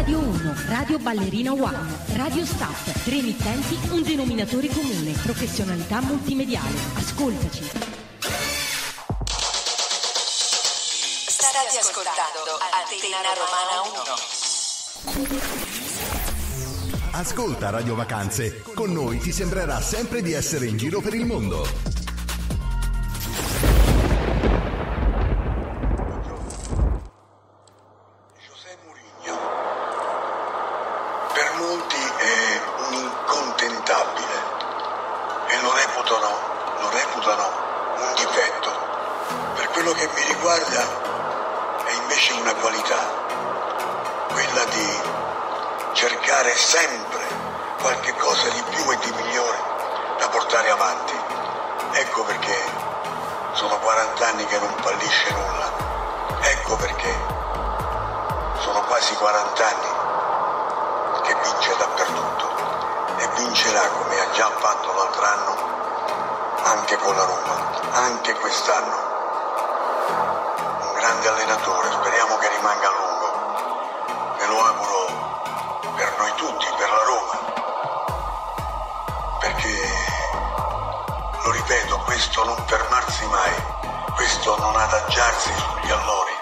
Radio 1, Radio Ballerina One, Radio Staff, tre emittenti, un denominatore comune, professionalità multimediale. Ascoltaci. State ascoltando Antenna Romana 1. Ascolta Radio Vacanze, con noi ti sembrerà sempre di essere in giro per il mondo. Reputano, lo reputano un difetto. Per quello che mi riguarda è invece una qualità, quella di cercare sempre qualche cosa di più e di migliore da portare avanti. Ecco perché sono 40 anni che non fallisce nulla. Ecco perché sono quasi 40 anni che vince dappertutto e vincerà come ha già fatto l'altro anno anche con la Roma, anche quest'anno. Un grande allenatore, speriamo che rimanga a lungo. Me lo auguro per noi tutti, per la Roma. Perché, lo ripeto, questo non fermarsi mai, questo non adagiarsi sugli allori,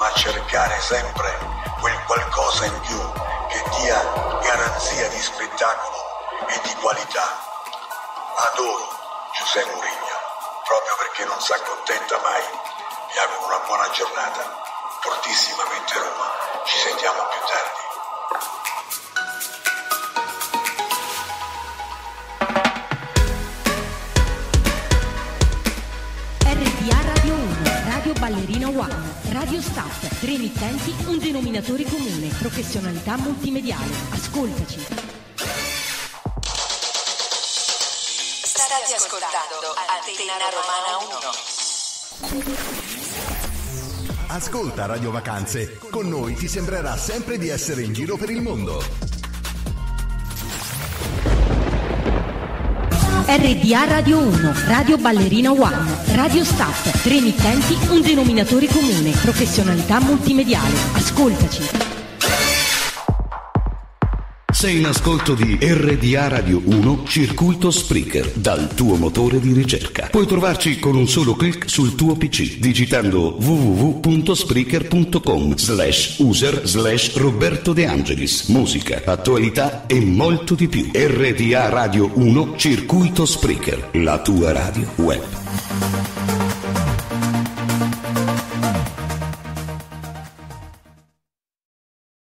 ma cercare sempre quel qualcosa in più che dia garanzia di spettacolo e di qualità. Adoro Giuseppe Mourinho, proprio perché non si accontenta mai. Vi auguro una buona giornata. Fortissimamente Roma. Ci sentiamo più tardi. RPA Radio 1, Radio Ballerina One, Radio Staff, tre emittenti, un denominatore comune, professionalità multimediale. Ascoltaci. State ascoltando Antenna Romana 1. Ascolta Radio Vacanze, con noi ti sembrerà sempre di essere in giro per il mondo. RDA Radio 1, Radio Ballerina One, Radio Staff, tre emittenti, un denominatore comune, professionalità multimediale. Ascoltaci. Sei in ascolto di RDA Radio 1 Circuito Spreaker dal tuo motore di ricerca. Puoi trovarci con un solo clic sul tuo PC digitando www.spreaker.com slash user slash Roberto De Angelis. Musica, attualità e molto di più. RDA Radio 1 Circuito Spreaker, la tua radio web.